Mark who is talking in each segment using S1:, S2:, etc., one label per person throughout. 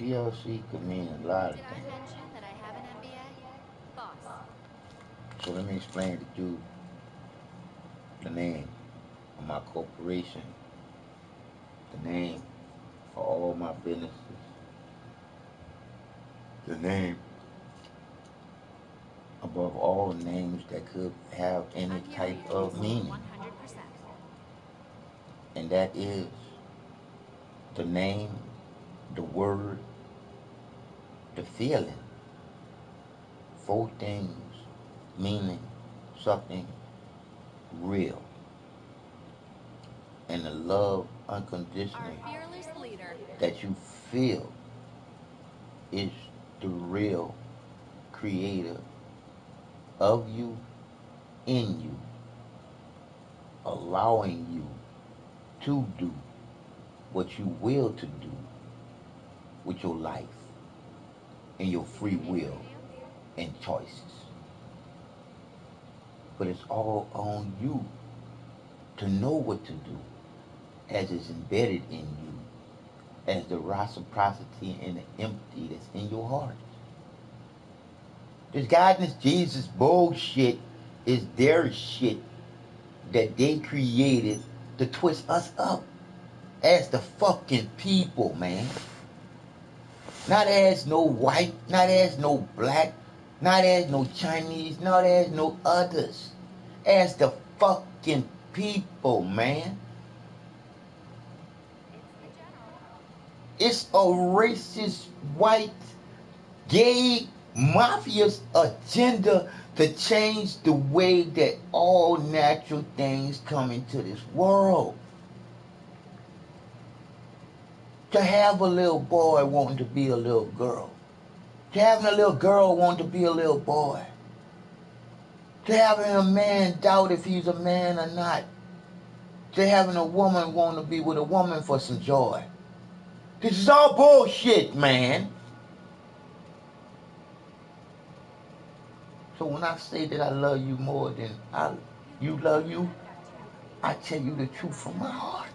S1: TLC could mean a lot of
S2: Did I
S1: things.
S2: mention that I have an MBA? Boss.
S1: So let me explain to you the name of my corporation, the name for all my businesses, the name above all names that could have any type of meaning,
S2: 100%.
S1: and that is the name, the word, the feeling. Four things meaning something real. And the love unconditionally that you feel is the real creator of you, in you, allowing you to do what you will to do with your life and your free will and choices. But it's all on you to know what to do as it's embedded in you as the reciprocity and the empty that's in your heart. This God Jesus bullshit is their shit that they created to twist us up as the fucking people, man. Not as no white, not as no black, not as no Chinese, not as no others. As the fucking people, man.
S2: It's
S1: a racist, white, gay, mafia's agenda to change the way that all natural things come into this world. To have a little boy wanting to be a little girl. To having a little girl wanting to be a little boy. To having a man doubt if he's a man or not. To having a woman want to be with a woman for some joy. This is all bullshit, man. So when I say that I love you more than I, you love you, I tell you the truth from my heart.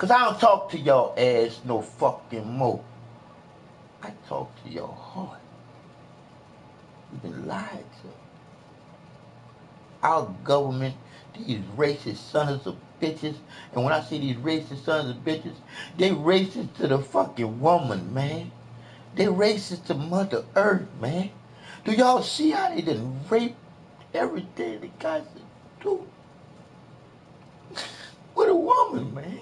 S1: Cause I don't talk to y'all ass no fucking more. I talk to your heart. You've been lied to. Our government, these racist sons of bitches, and when I see these racist sons of bitches, they racist to the fucking woman, man. They racist to Mother Earth, man. Do y'all see how they done rape everything got to do? With a woman, man.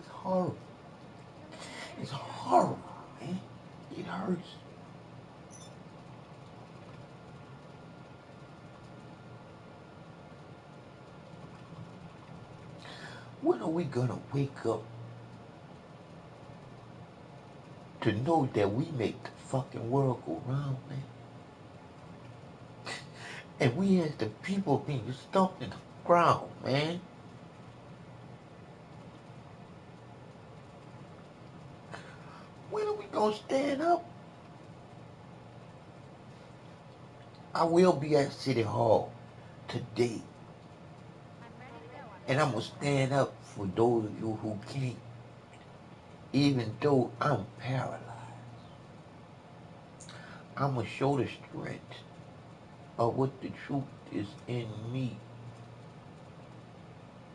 S1: It's horrible. It's horrible, man. It hurts. When are we gonna wake up to know that we make the fucking world go round, man? And we as the people being stumped in the ground, man. Stand up? I will be at City Hall today,
S2: to
S1: and I'm gonna stand up for those of you who can't, even though I'm paralyzed. I'm gonna show the strength of what the truth is in me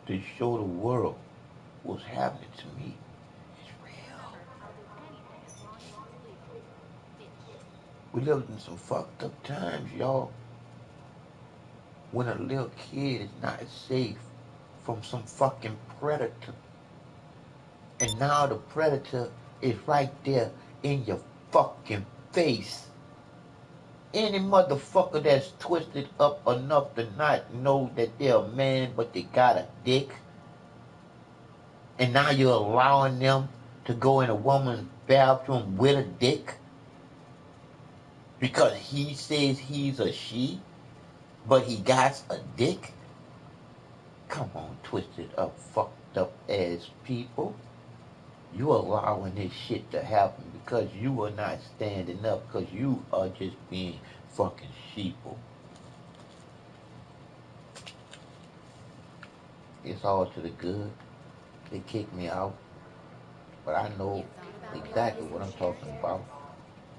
S1: to show the world what's happening to me is real.
S2: Anything as long as it's legal. Bitch.
S1: We lived in some fucked up times, y'all. When a little kid is not safe from some fucking predator. And now the predator is right there in your fucking face. Any motherfucker that's twisted up enough to not know that they're a man but they got a dick. And now you're allowing them to go in a woman's bathroom with a dick. Because he says he's a she, but he got a dick. Come on, twisted up, fucked up ass people. You allowing this shit to happen because you are not standing up because you are just being fucking sheeple. It's all to the good. They kicked me out, but I know exactly what I'm talking about.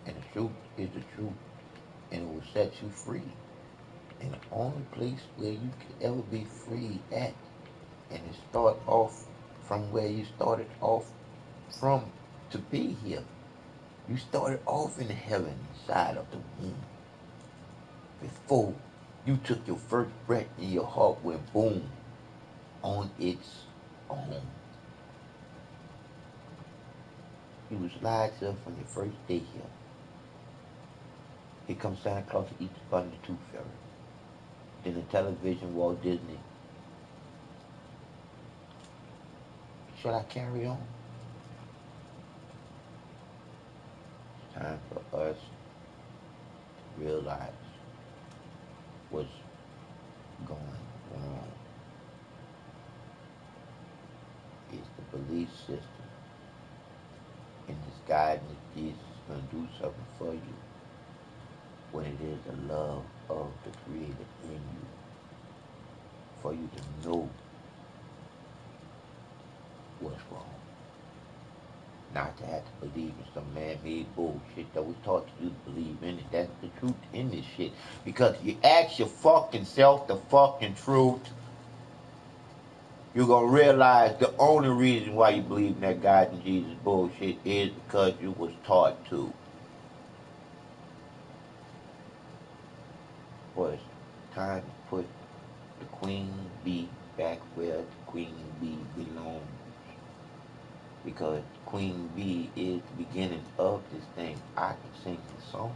S1: And the truth is the truth, and it will set you free. And the only place where you can ever be free at, and it start off from where you started off from to be here. You started off in the heaven side of the womb before you took your first breath and your heart went boom on its own. You was lied to from your first day here. Here comes Santa Claus to eat the bun the tooth fairy. Then the television, Walt Disney. Should I carry on? It's time for us to realize what's going wrong. It's the belief system. And this guidance Jesus is going to do something for you when it is the love of the Creator in you. For you to know what's wrong. Not to have to believe in some man-made bullshit that was taught to you to believe in it. That's the truth in this shit. Because you ask your fucking self the fucking truth, you're gonna realize the only reason why you believe in that God and Jesus bullshit is because you was taught to. It's time to put the queen bee back where the queen bee belongs. Because queen bee is the beginning of this thing. I can sing the song.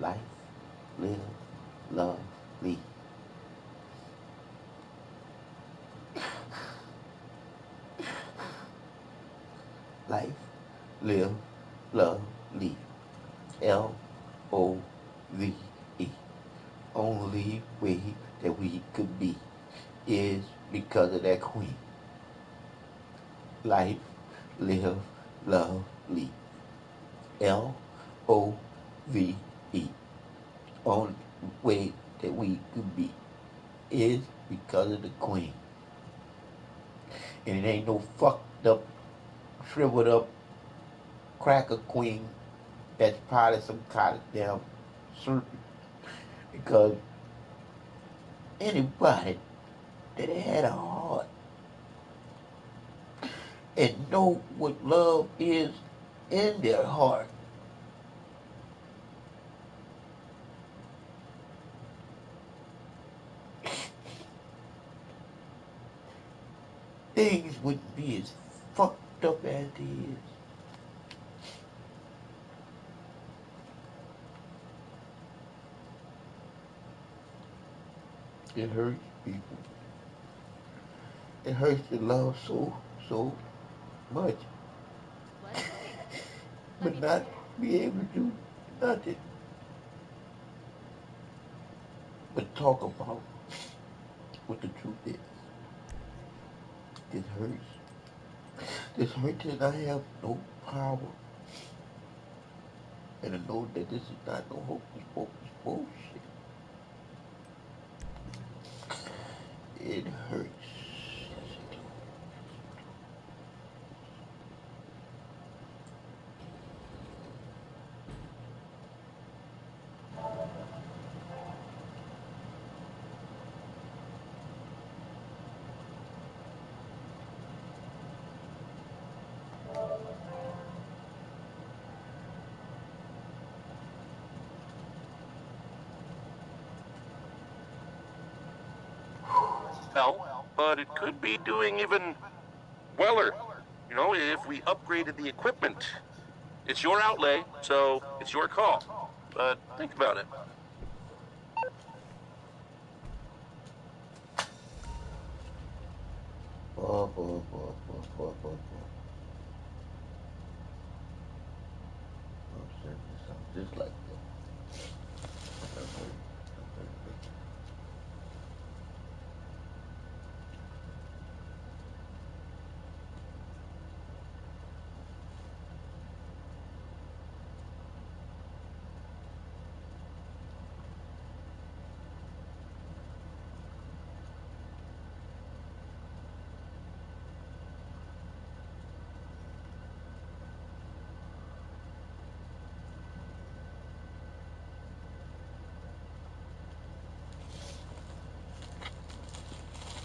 S1: Life, live, love, lead. Life, live, love, lead. L O V E. Only way that we could be is because of that queen. Life, live, love, lead. L O V E. Only way that we could be is because of the queen. And it ain't no fucked up, shriveled up cracker queen that's part of some kind of damn serpent. Because anybody that had a heart and know what love is in their heart things wouldn't be as fucked up as it is. It hurts people. It hurts to love so, so much, but not be able to do nothing but talk about what the truth is. This hurts. This hurts and I have no power. And I know that this is not no hocus pocus bullshit. It hurts.
S3: Well, but it could be doing even weller. You know, if we upgraded the equipment. It's your outlay, so it's your call. But think about it.
S1: Boy, boy, boy, boy, boy, boy, boy. I'm saying this sounds just like that. That hurt. That hurt, hurt.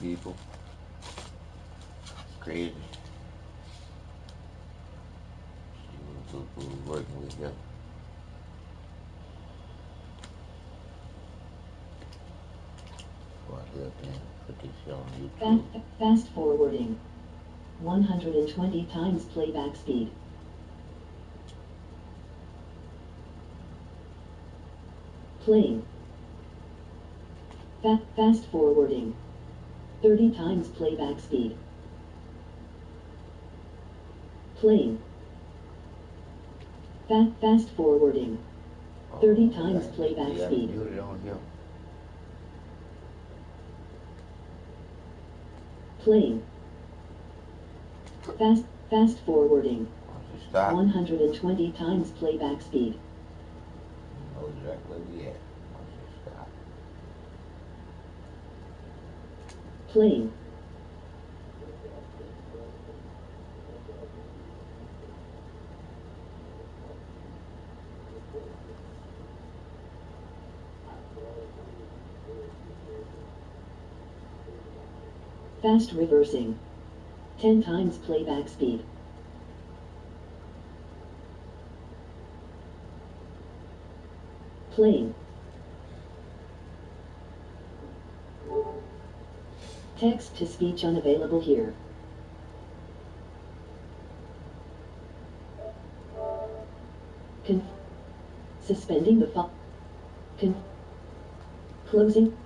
S1: people. Crazy. See what who- who's working with them. Go out there and put this shit on YouTube.
S4: Fast, fast forwarding. 120 times playback speed. Playing. Fa- fast forwarding. 30 times playback speed. Playing. Fa- fast forwarding. 30
S1: Oh,
S4: times playback speed.
S1: mute it on here.
S4: Playing. Fast, fast forwarding.
S1: Stop,
S4: 120 times playback speed.
S1: Oh, know exactly where we at. Stop.
S4: Playing. Fast reversing. 10 times playback speed. Playing. Text to speech unavailable here. Con- suspending the file. Con- closing.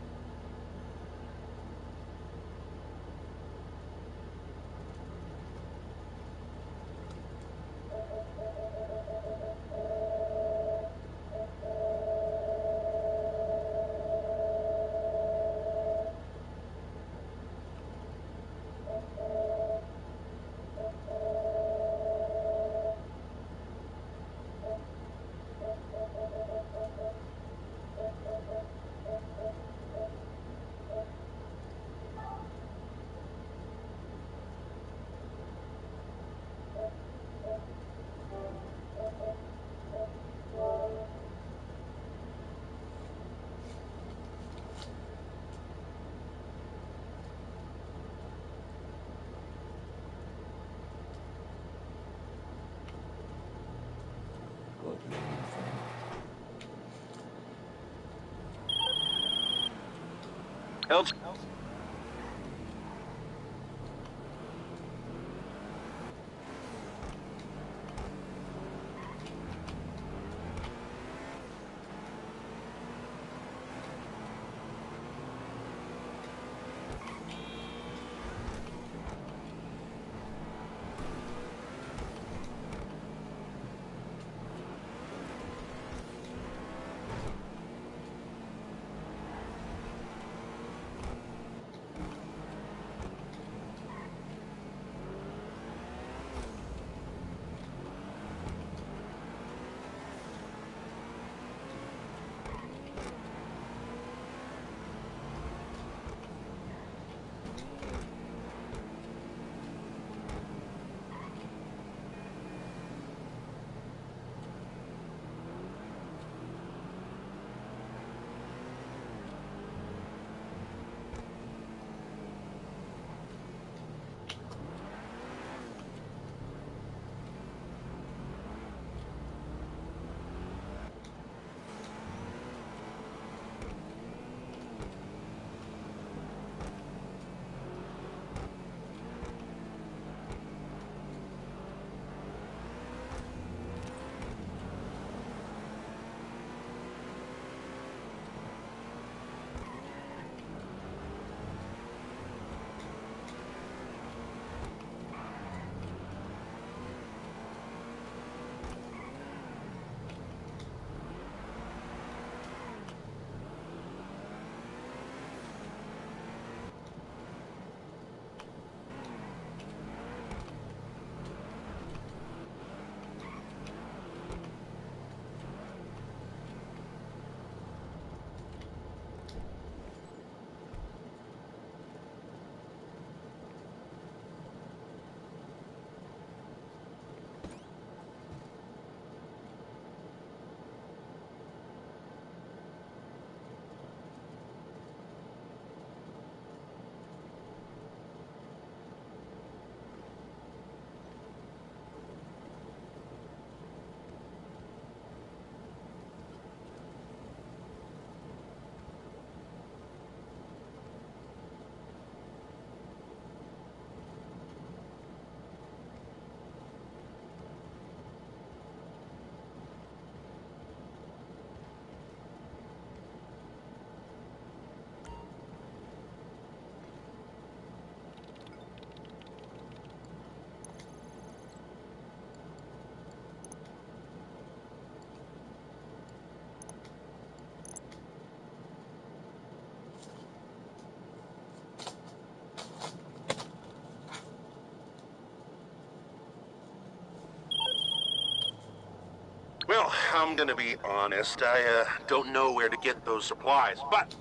S3: Well, I'm gonna be honest. I uh, don't know where to get those supplies, but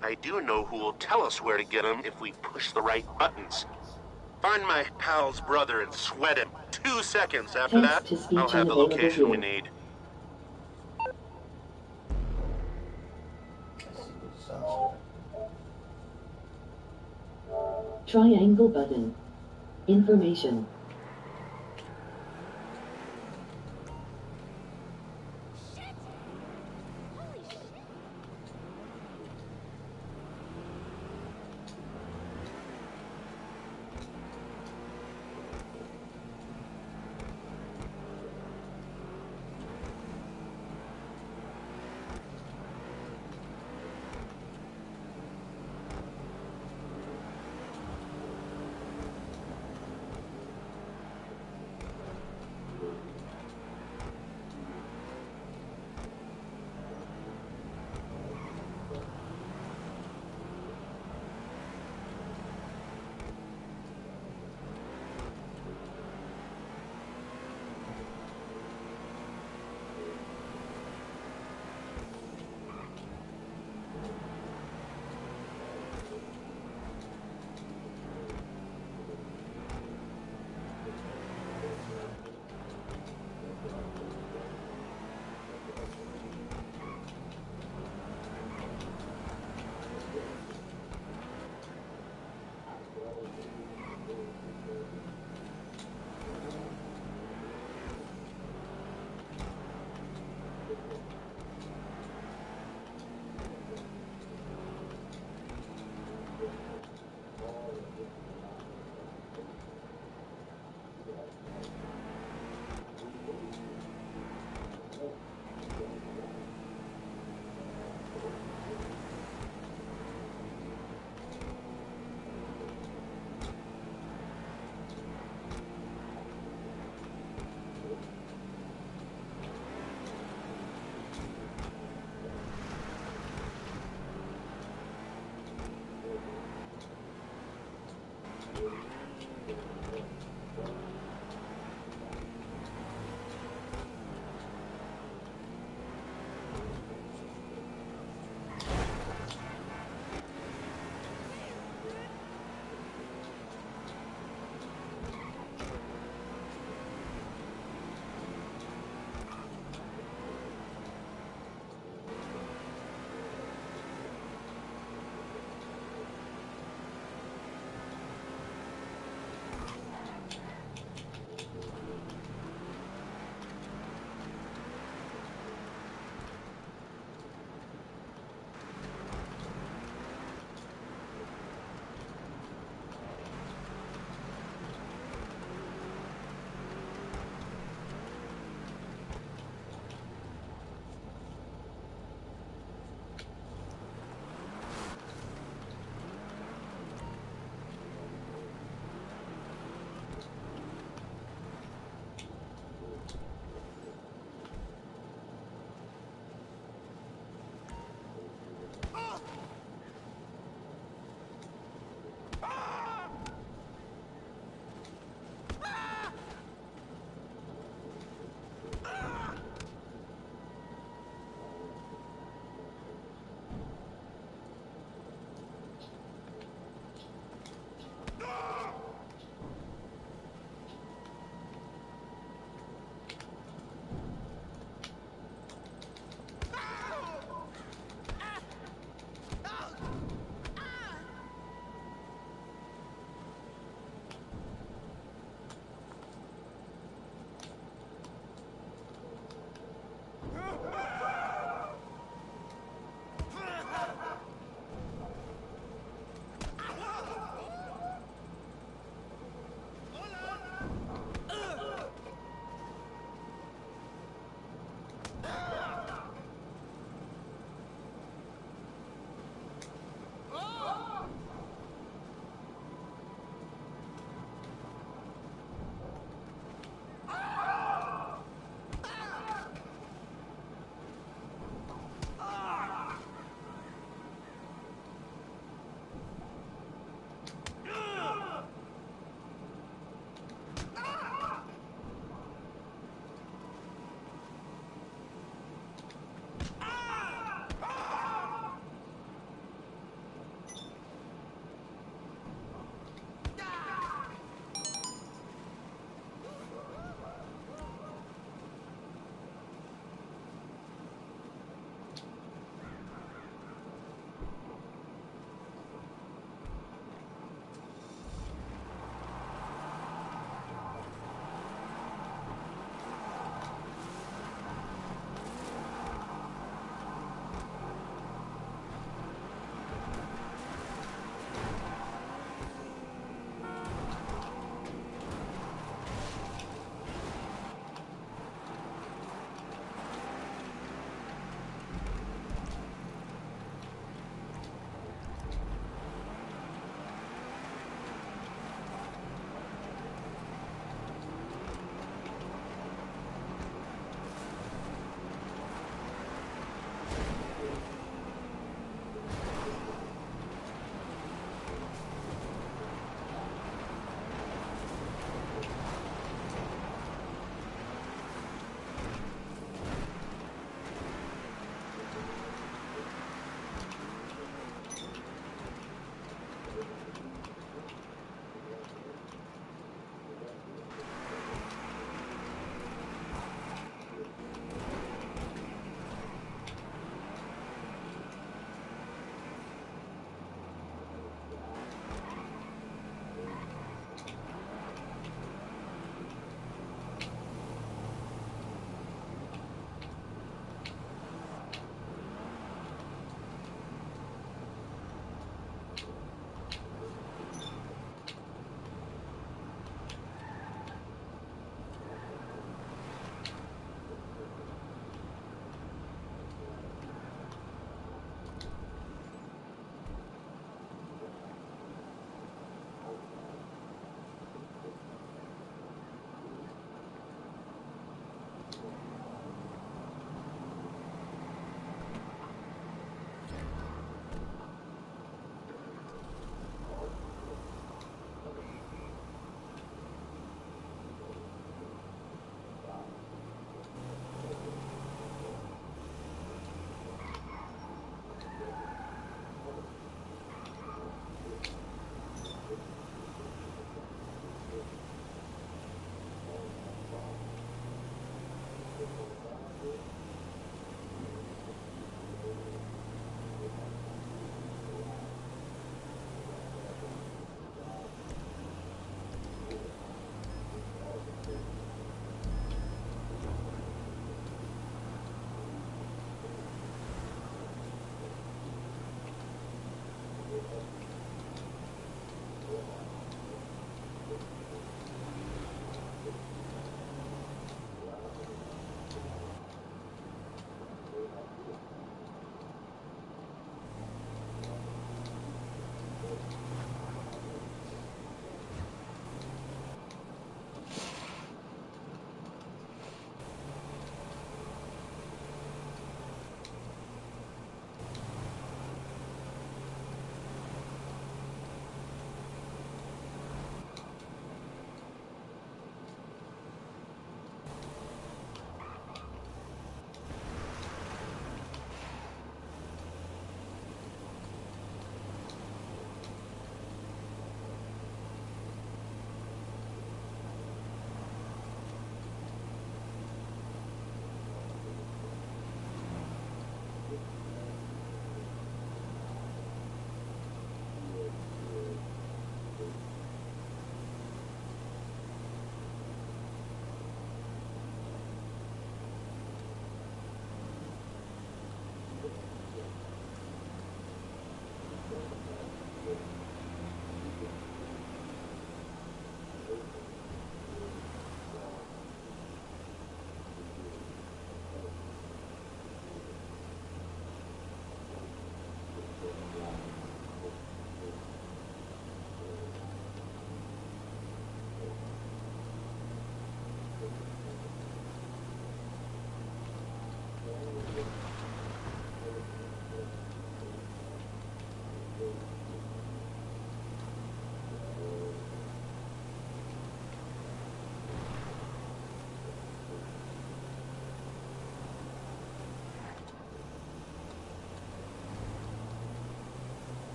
S3: I do know who will tell us where to get them if we push the right buttons. Find my pal's brother and sweat him. Two seconds after that, I'll have the location we need.
S1: Let's see what it sounds like.
S4: Triangle button. Information.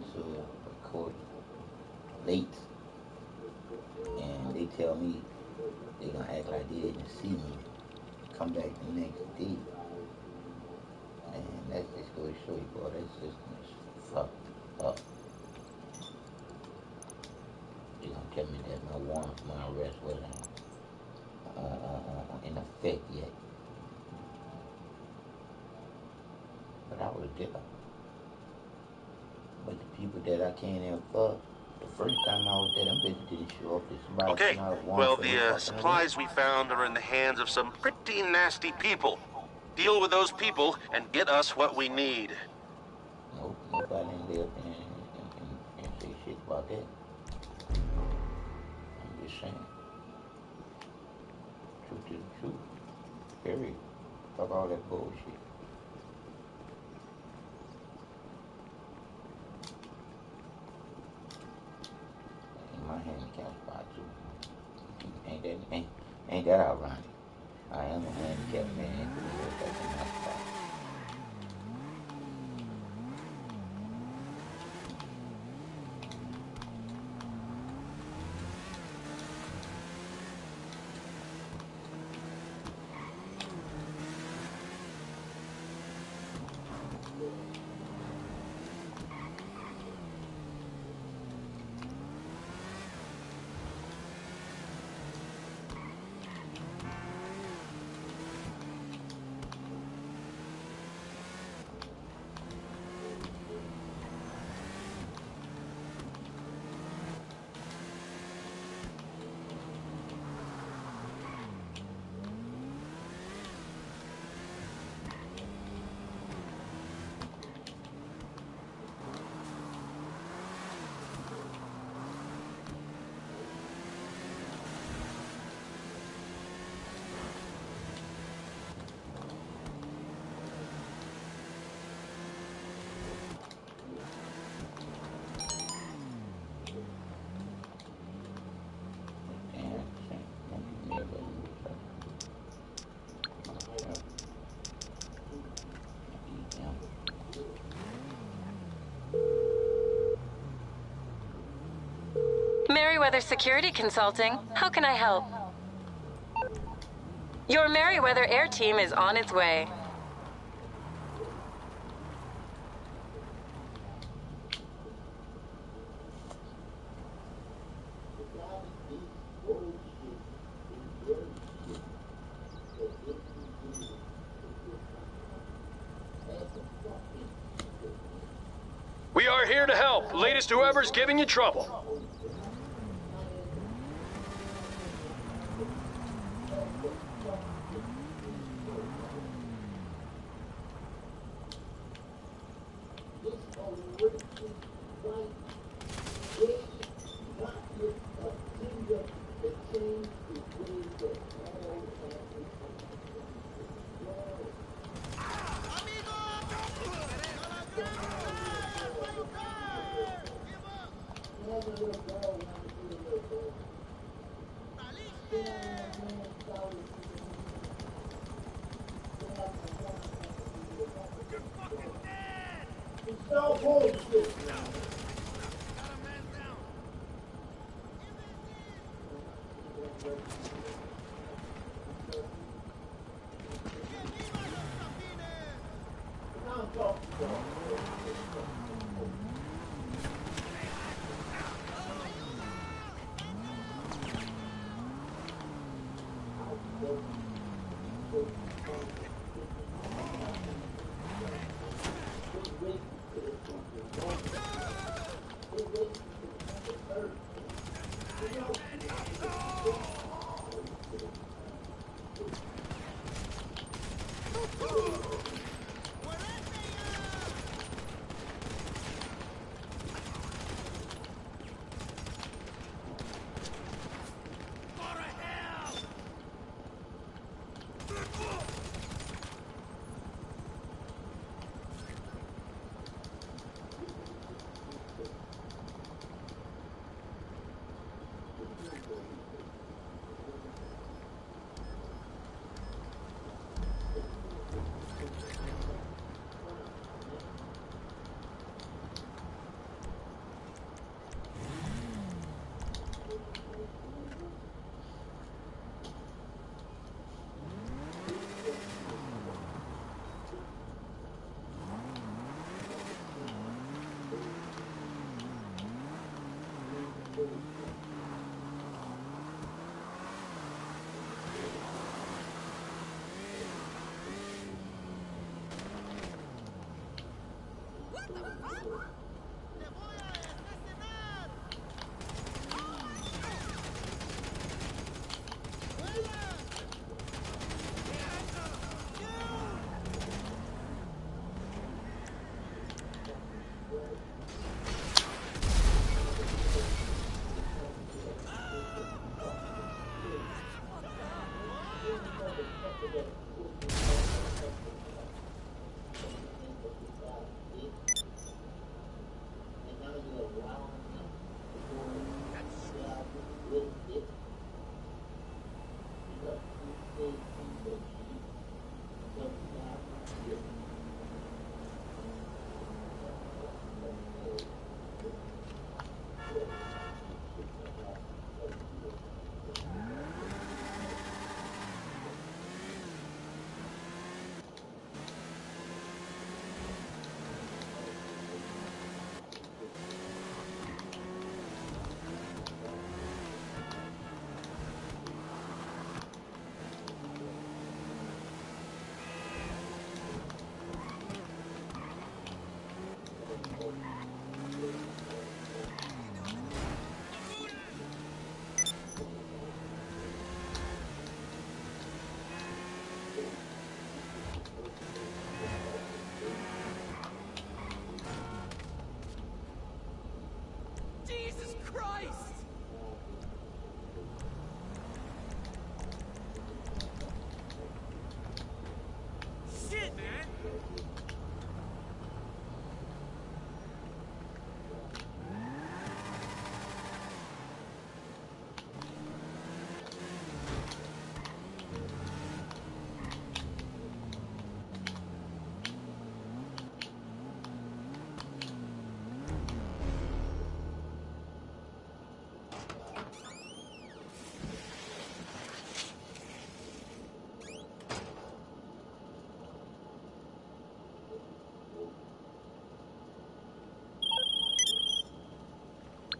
S1: Me to a court late and they tell me they gonna act like they didn't see me, come back the next day. And that's just go to show you, boy, that system is fucked up. They gonna tell me that my warrant for my arrest wasn't uh, uh, uh, in effect yet. But I was there. People that I came in for, the first time I was there, them bitches didn't show up. Somebody
S3: Okay, well, the uh, supplies we found are in the hands of some pretty nasty people. Deal with those people and get us what we need.
S2: Merryweather Security Consulting. How can I help? Your Merryweather Air Team is on its way.
S5: We are here to help. Latest whoever's giving you trouble. Oh,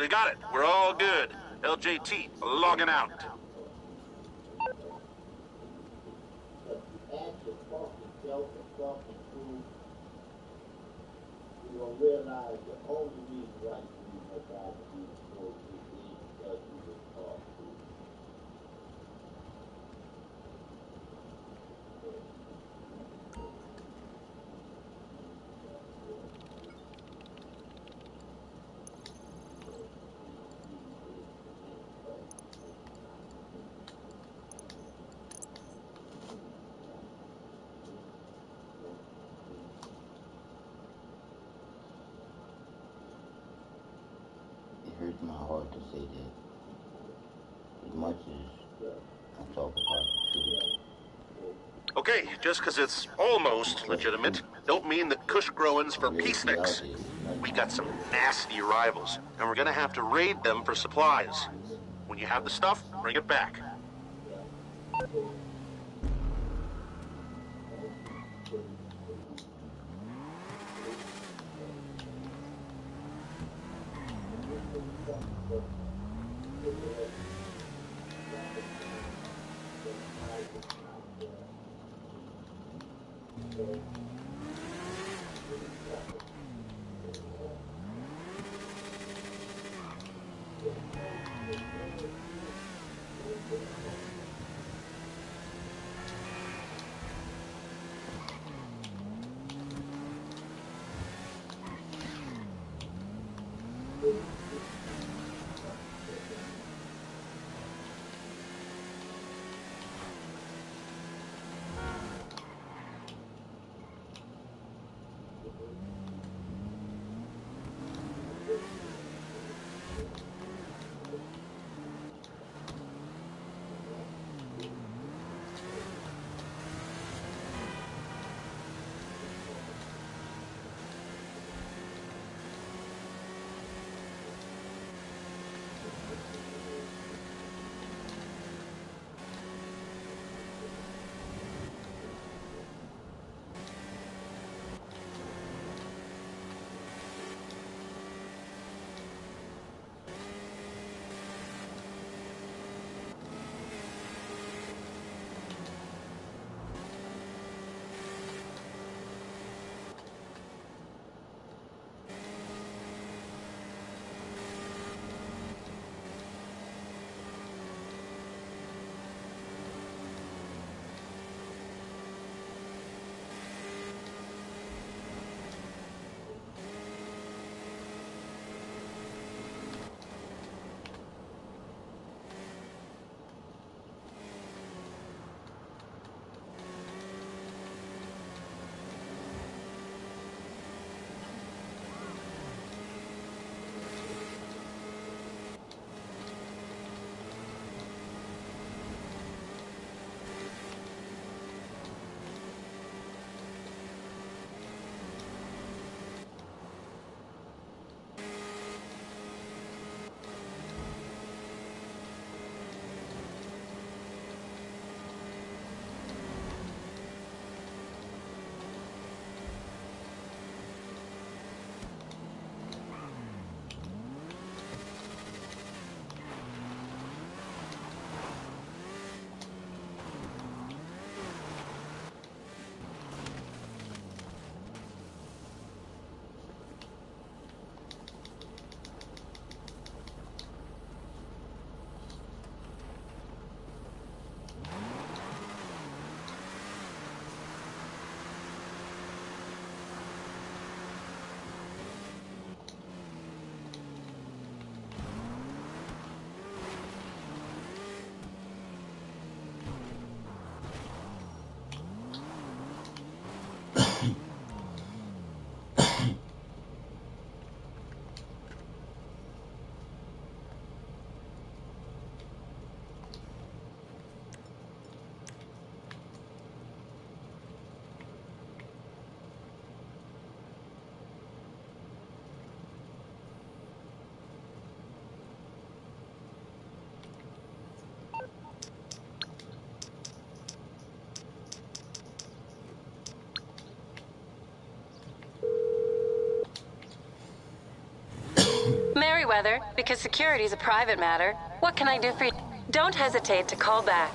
S3: They got it. We're all good. LJT, logging out.
S1: Realize the only
S3: just because it's almost legitimate,
S5: don't mean that Kush Growins for peaceniks. We got some nasty rivals, and we're gonna have to raid them for supplies. When you have the stuff, bring it back.
S2: Because security is a private matter. What can I do for you? Don't hesitate to call back.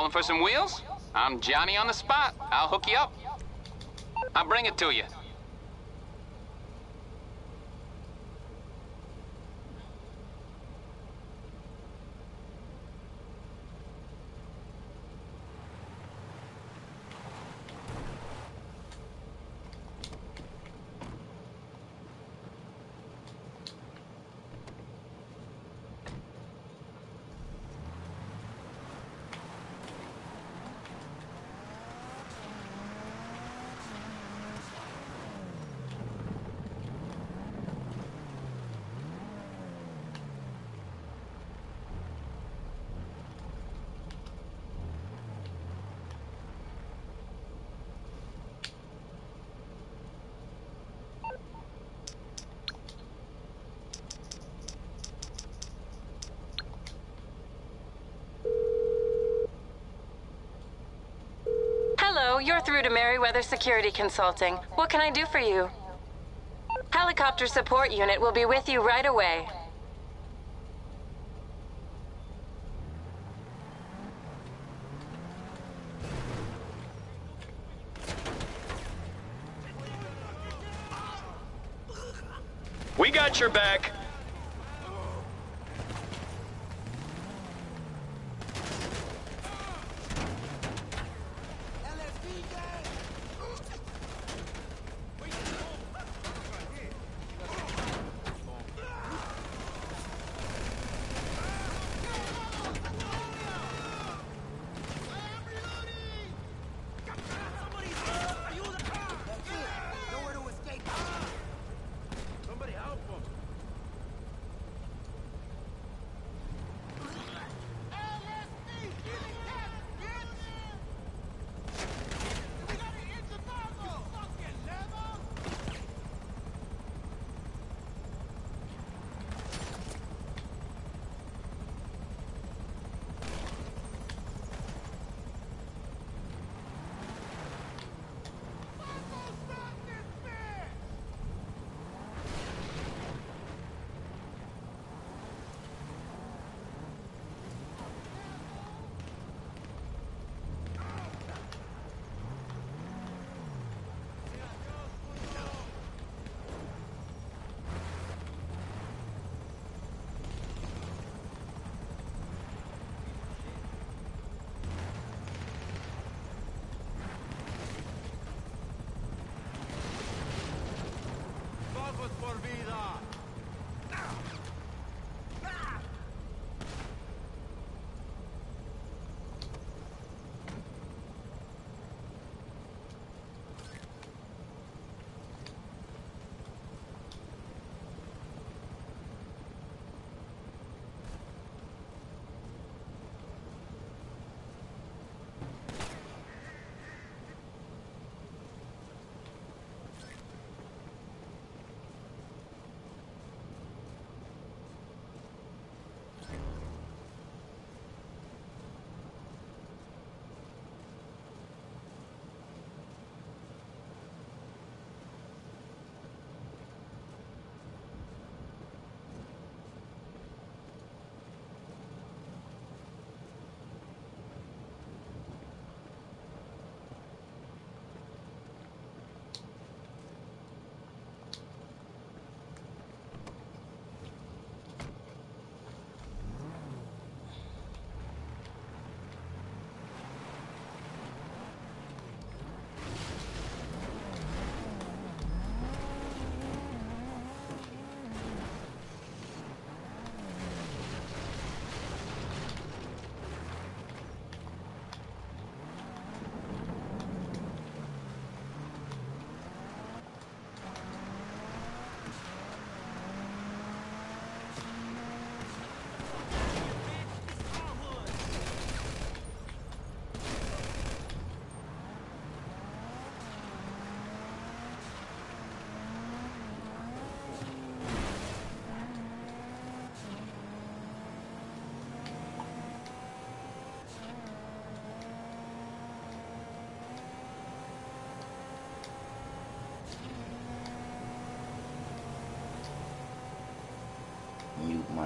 S6: Calling for some wheels? I'm Johnny on the spot. I'll hook you up. I'll bring it to you.
S2: You're through to Merryweather Security Consulting. What can I do for you? Helicopter support unit will be with you right away.
S7: We got your back.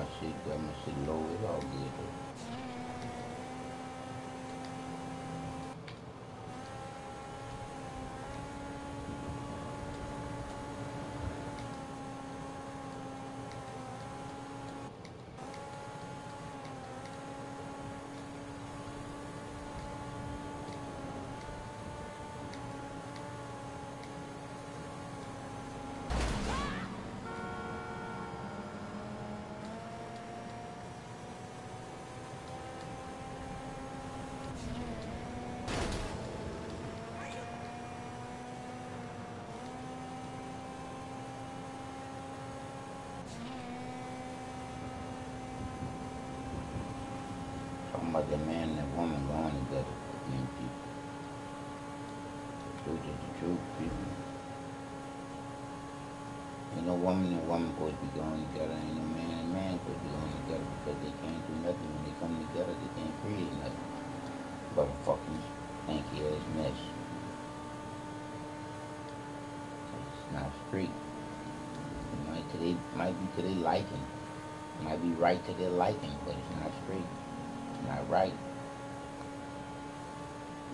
S1: Mute my shit, got my shit low, it's all about the man and that woman going together again, people. The truth is the truth, people. Ain't no woman and woman supposed to be going together. Ain't no man and man supposed to be going together because they can't do nothing. When they come together, they can't create nothing. But a fucking stanky ass mess. It's not straight. It might, might be to their liking. It might be right to their liking, but it's not straight. Not right.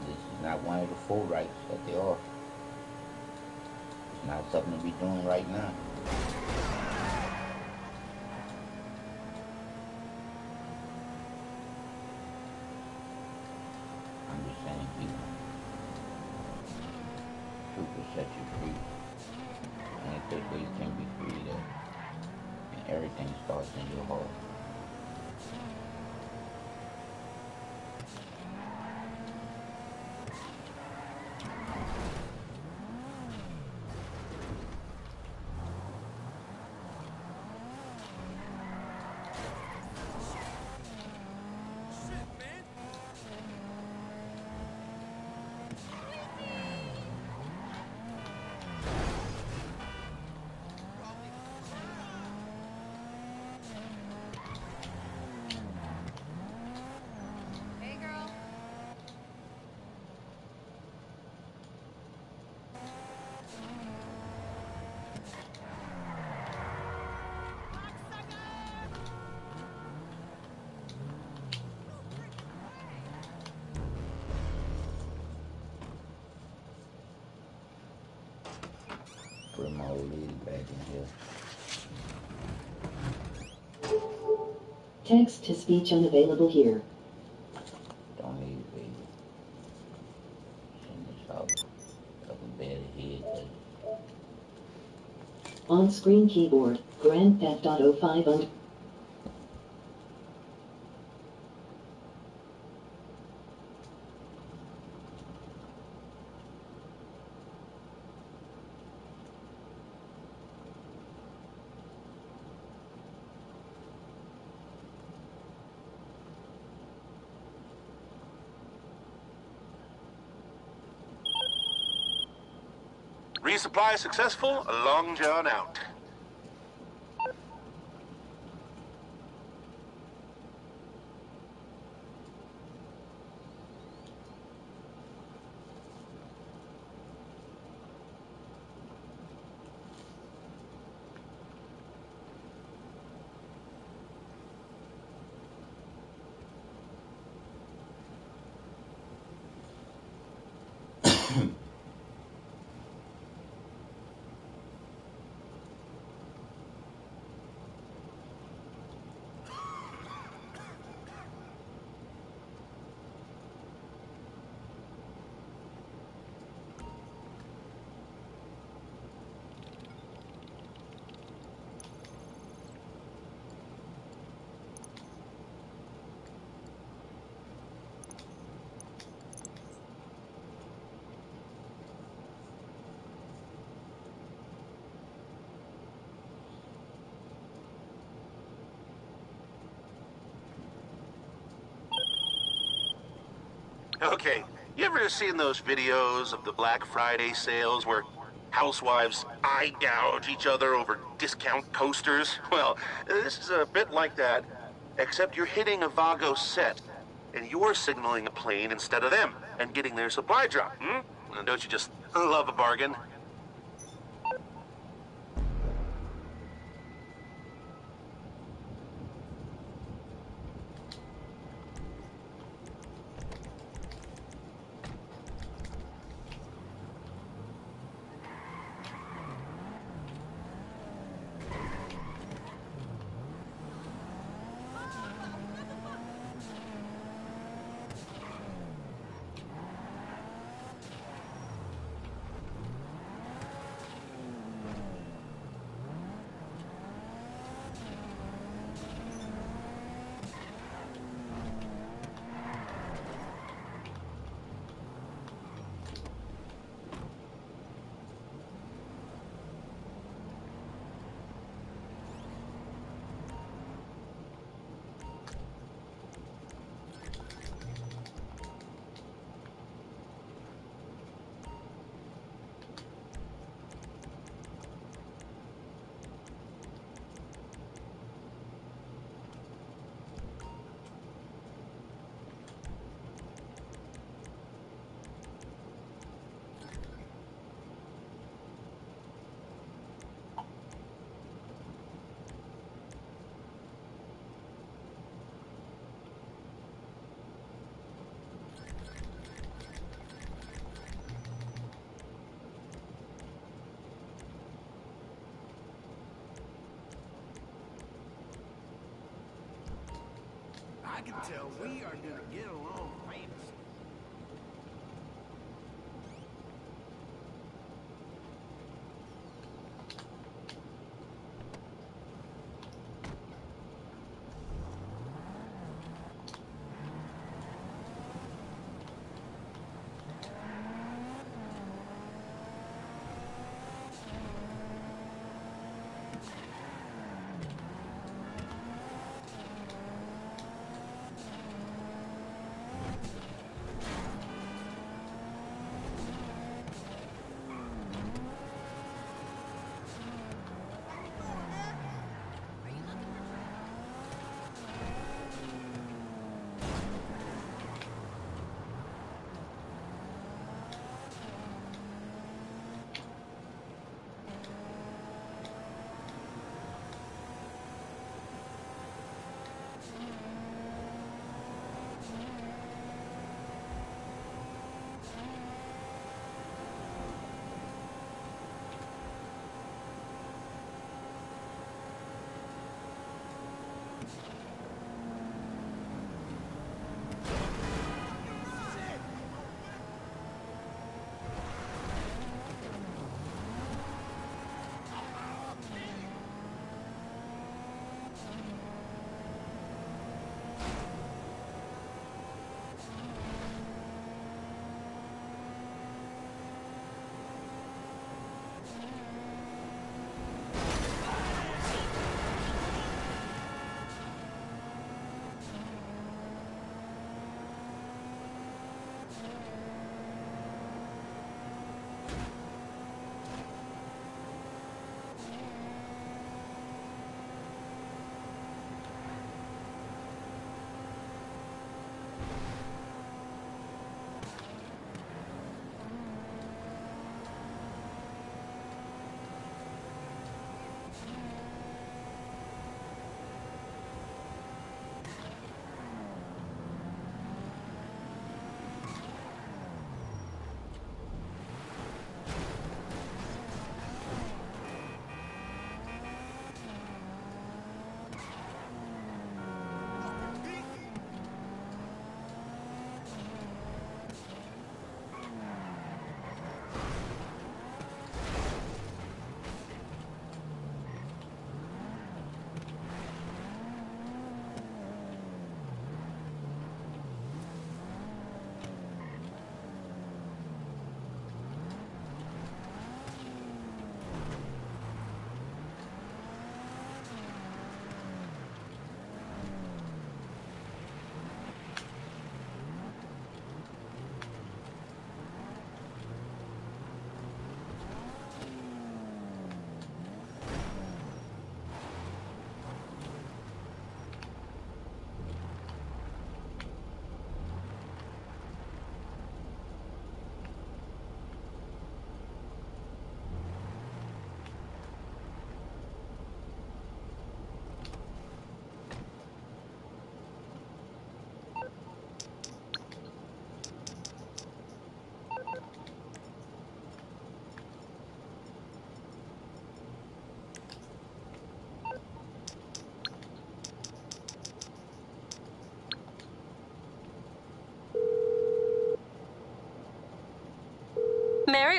S1: This is not one of the full rights that they are. It's not something to be doing right now. I'm just saying, people. Truth will set you free. And if this way you can be free, that and everything starts in your heart.
S2: Hey, girl.
S1: Put my old lady back in here.
S4: Text to speech unavailable here.
S1: Don't need it, baby. Send this out. Up a bed ahead, 'cause
S4: On screen keyboard, Grand Theft Auto 5 under.
S3: Resupply successful, a long john out. Okay, you ever seen those videos of the Black Friday sales where housewives eye gouge each other over discount coasters? Well, this is a bit like that, except you're hitting a Vago set, and you're signaling a plane instead of them, and getting their supply drop, hmm? Don't you just love a bargain?
S7: I can tell we are gonna get along famous.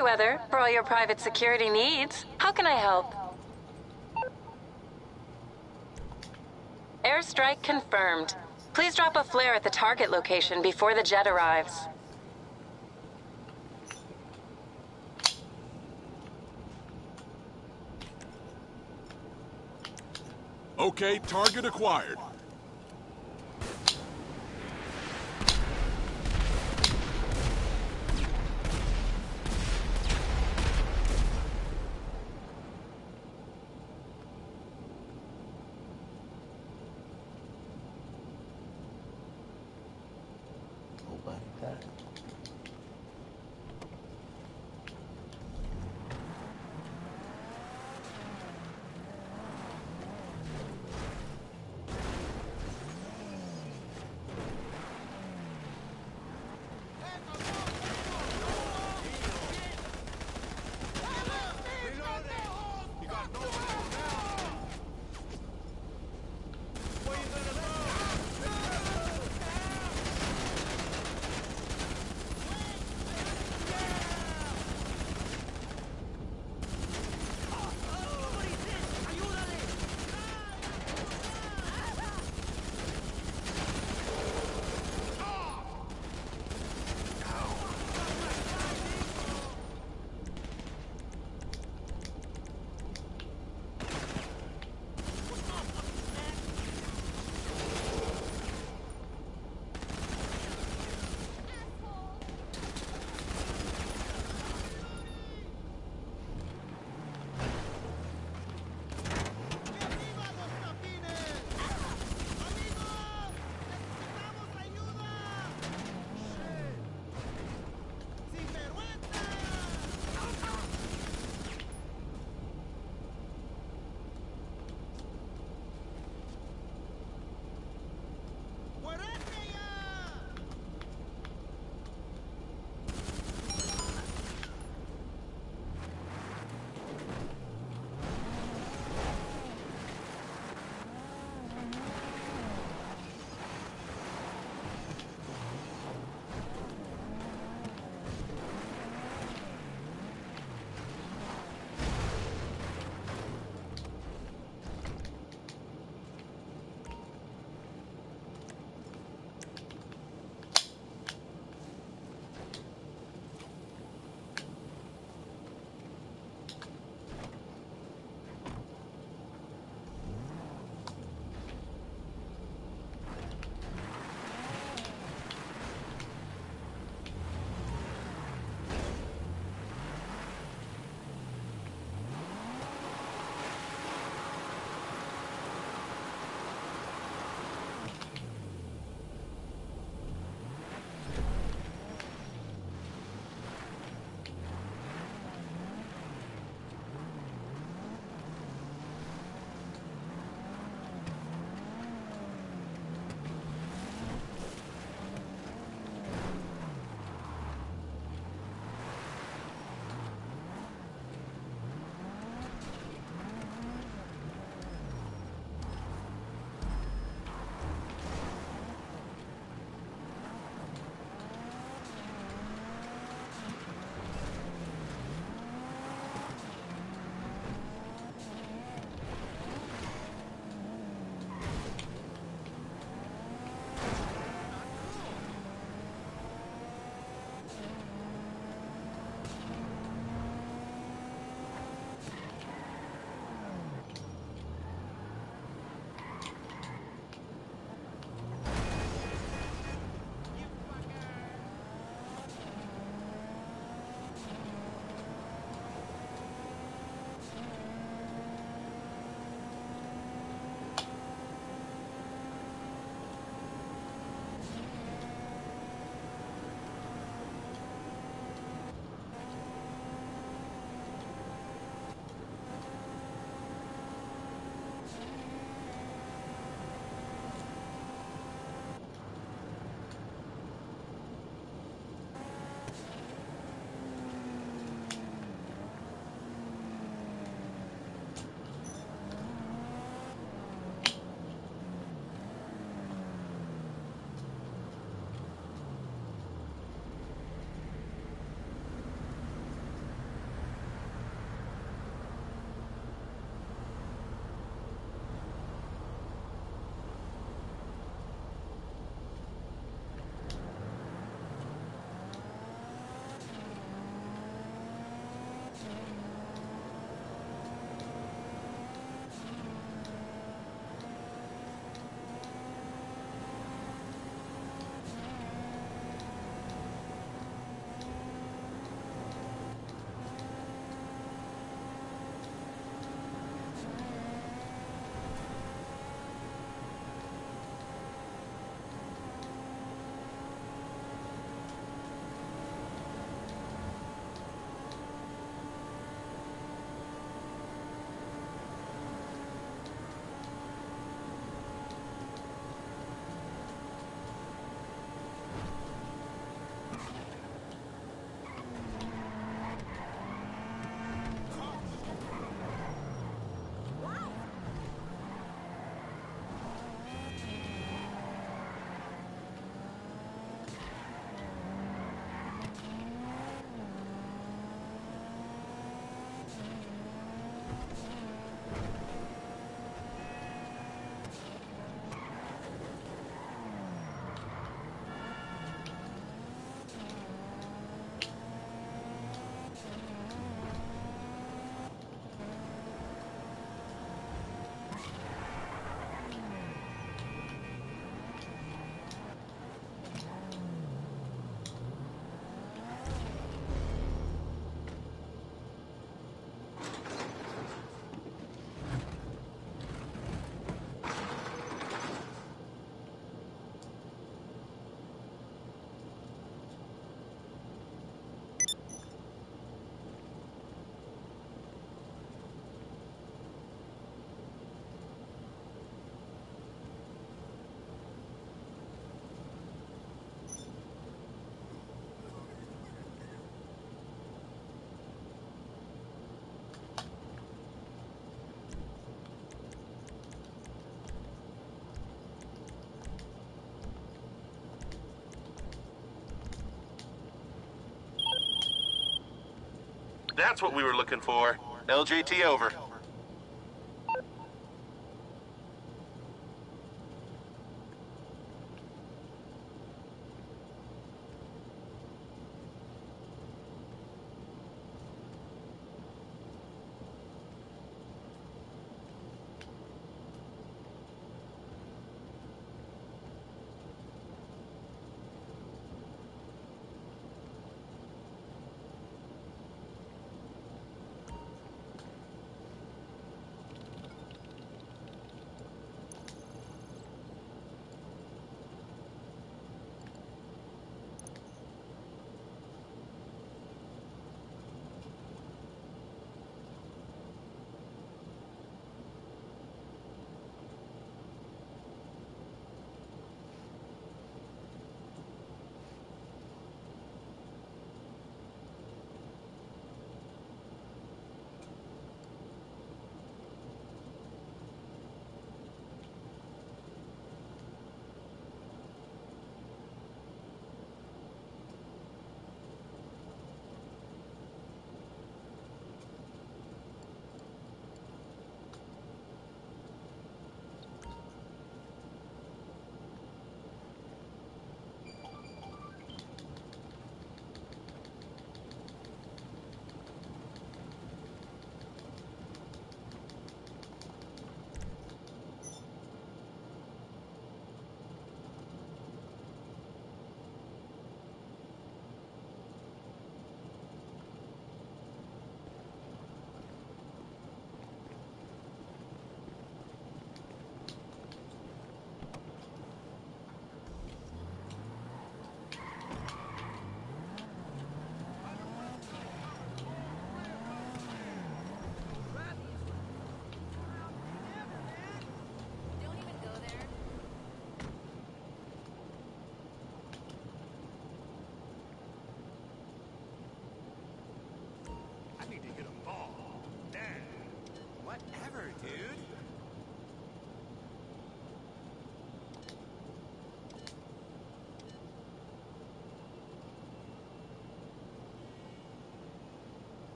S2: Merryweather, for all your private security needs. How can I help? Airstrike confirmed. Please drop a flare at the target location before the jet arrives.
S8: Okay, target acquired.
S3: That's what we were looking for. LJT over.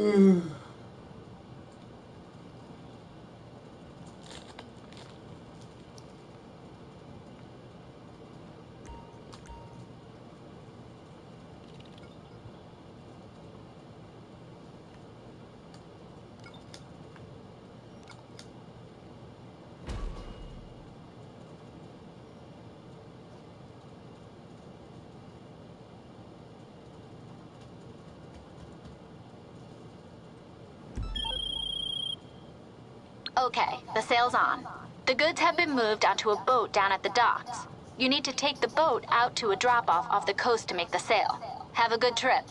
S3: うん。
S2: Okay, the sale's on. The goods have been moved onto a boat down at the docks. You need to take the boat out to a drop off off the coast to make the sale. Have a good trip.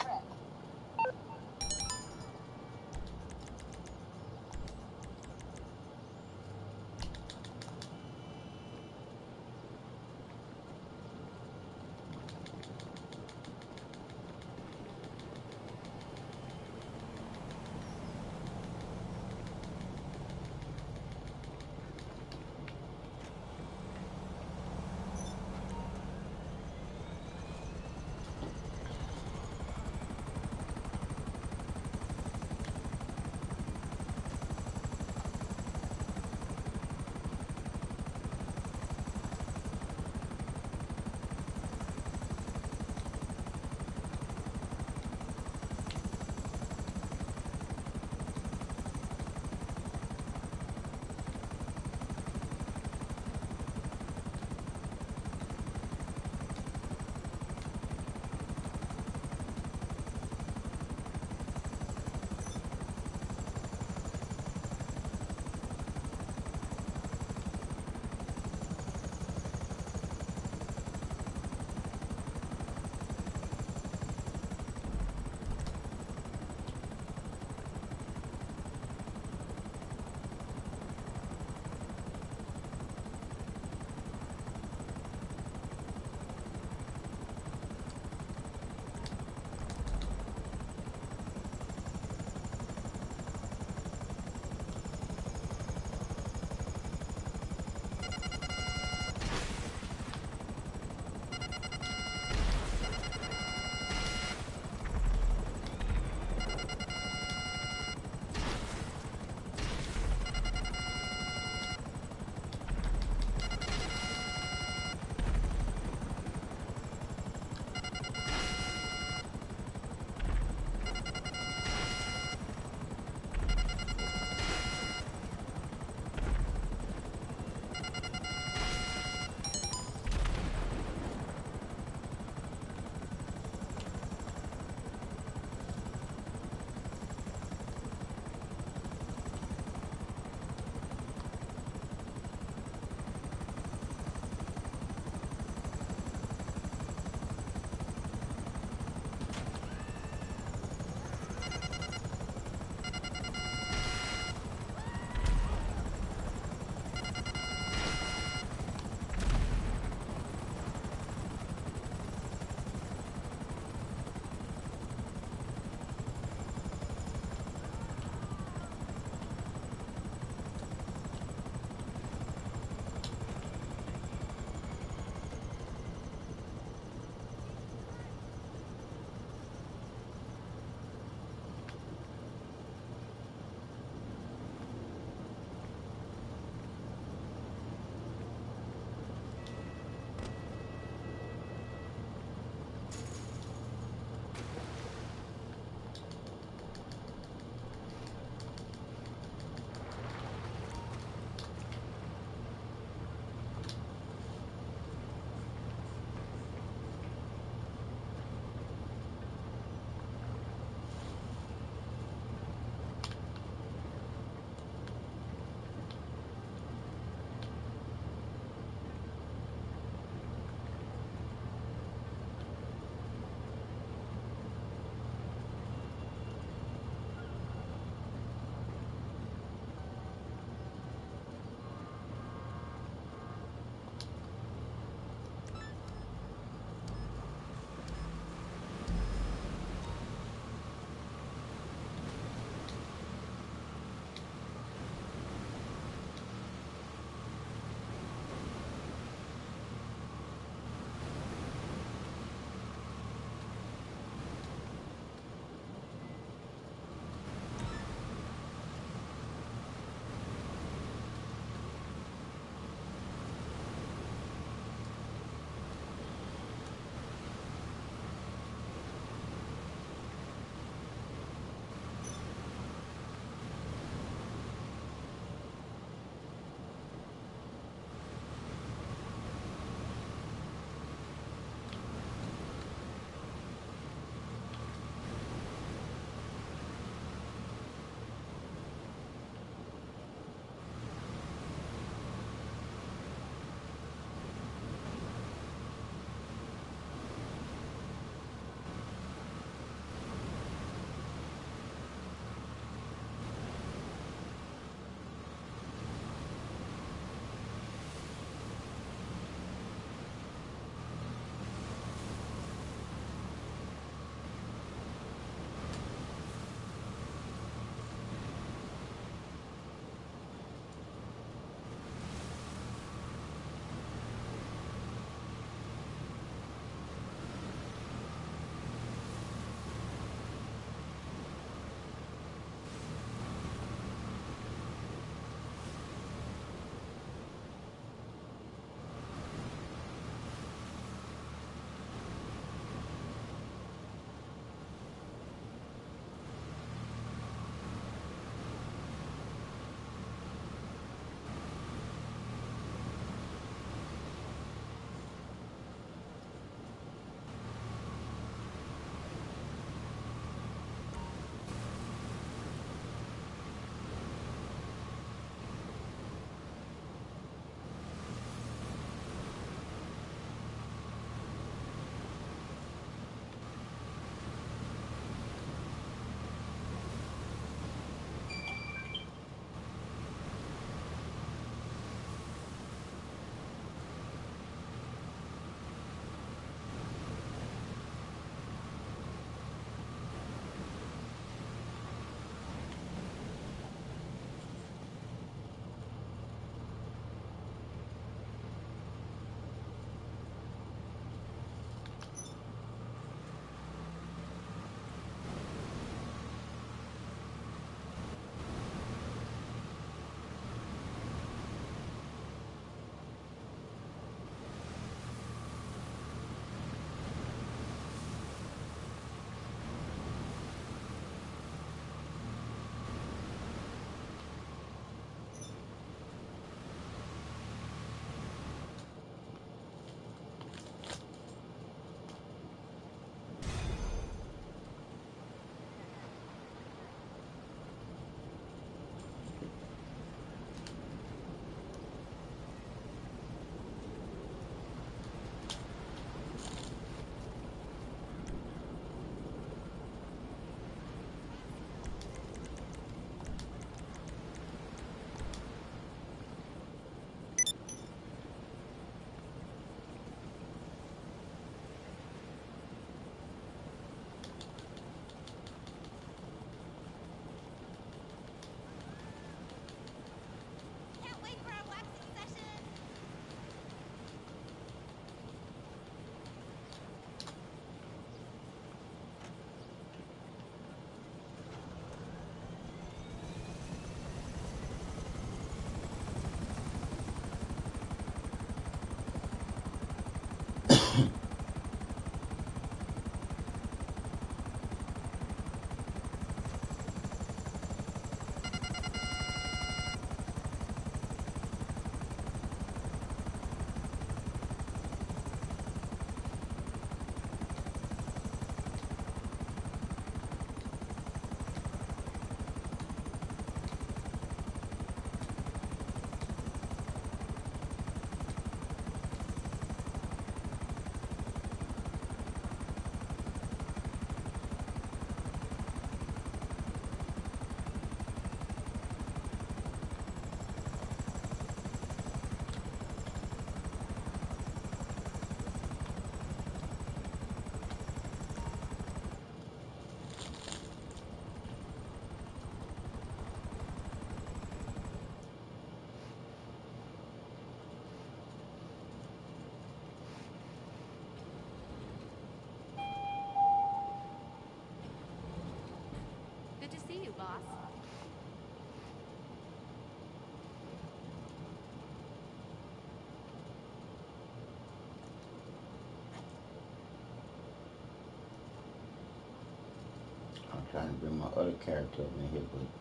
S1: trying to bring my other character up in here, but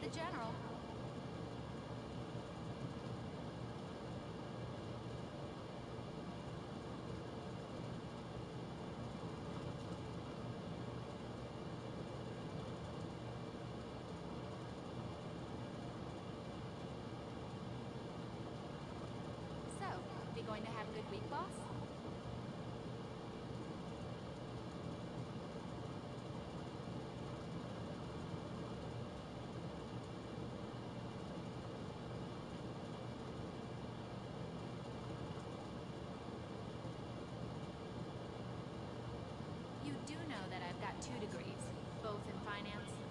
S2: the general. So, we going to have a good week, boss? two degrees, both in finance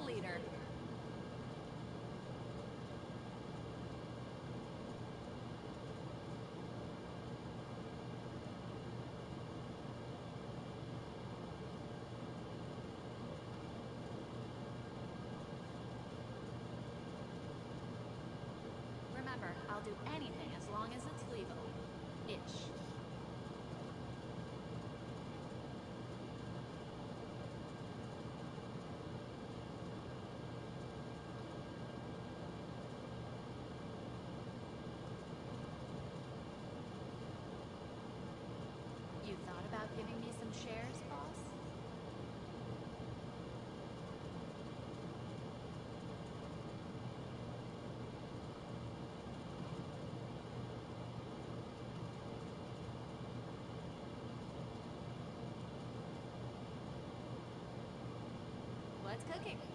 S2: leader. What's cooking?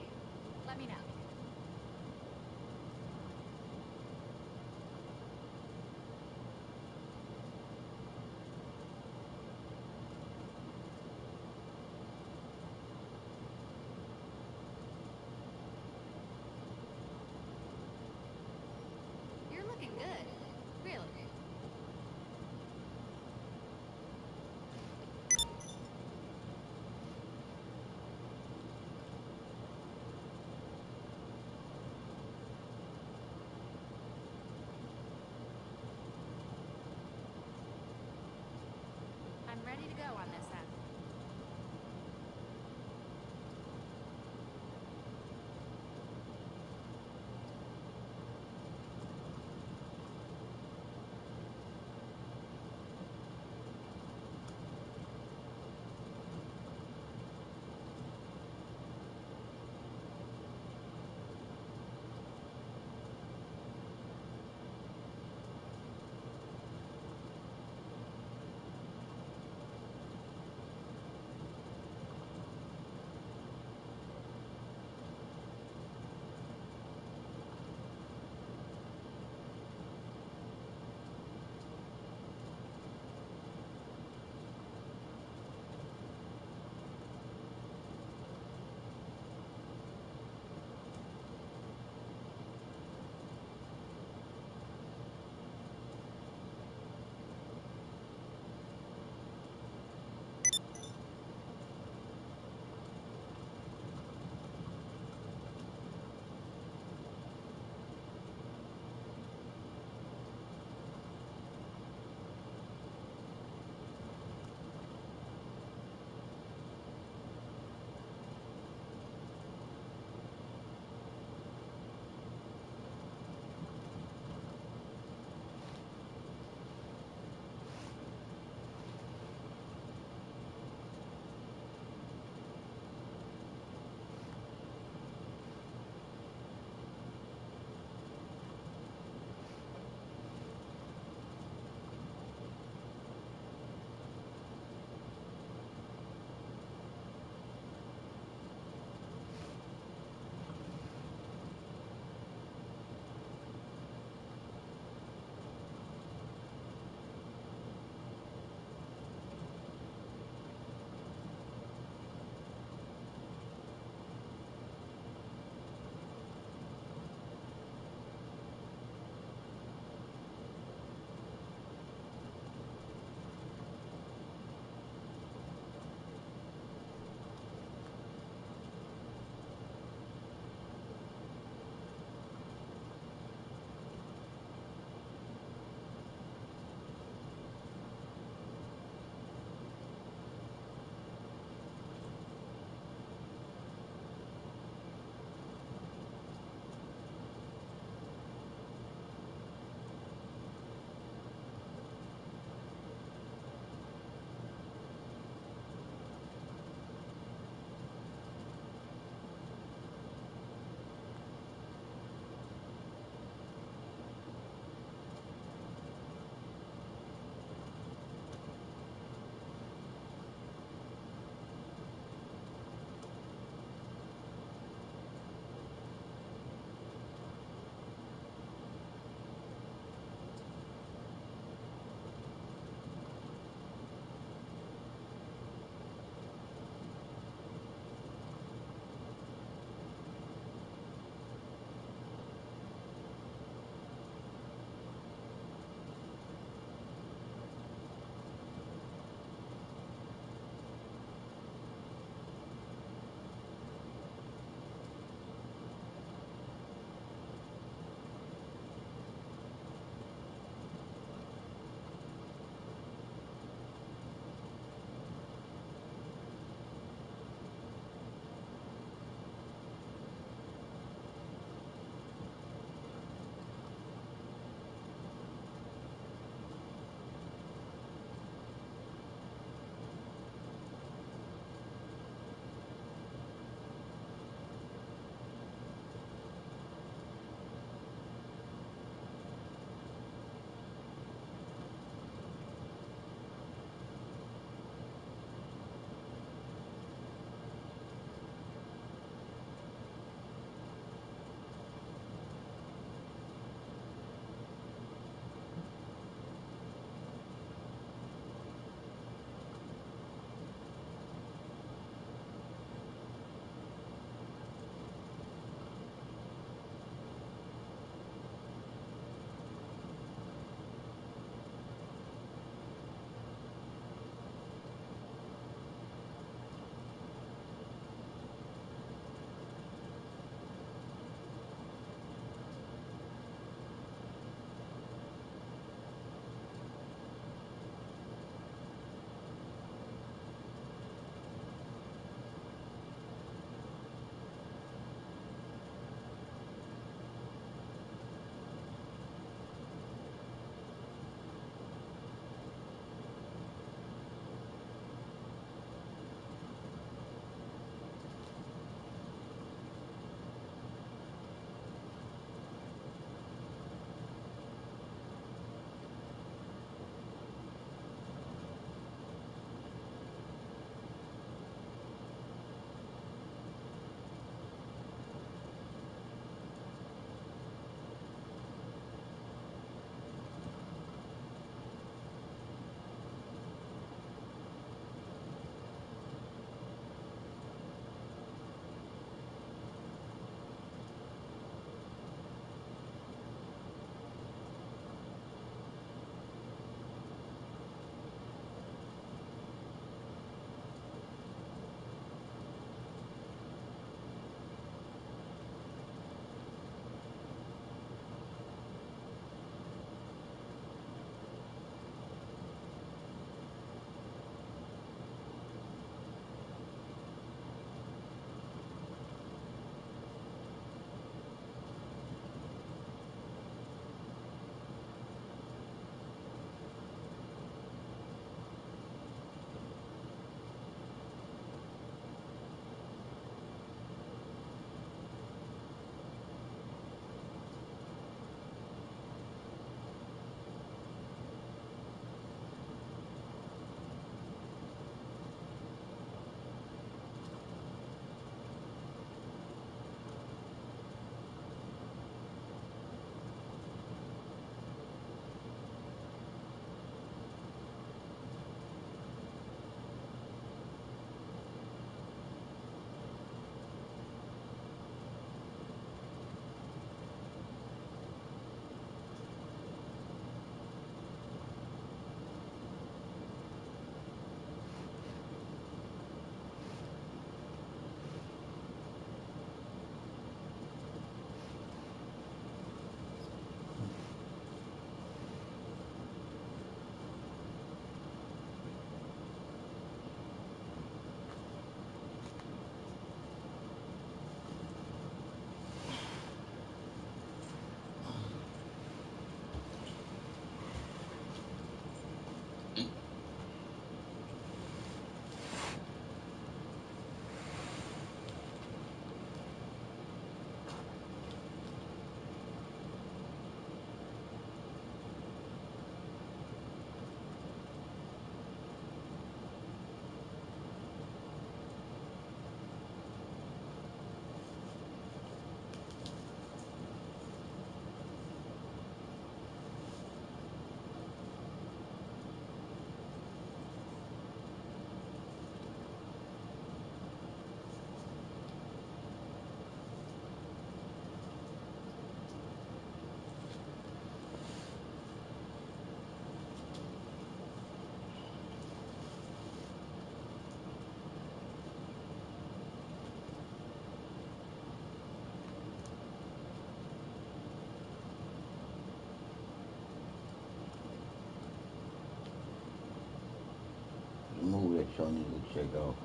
S1: Y'all need to check out.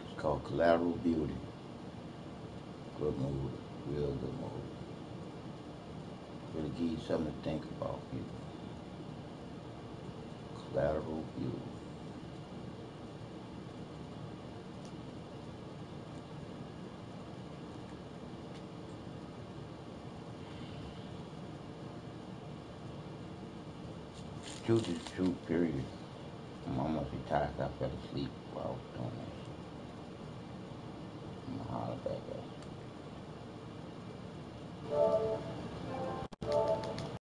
S1: It's called Collateral Beauty. Good movie. Real good movie. Really give you something to think about. Collateral Beauty. Truth is truth, period. Retired. I fell asleep I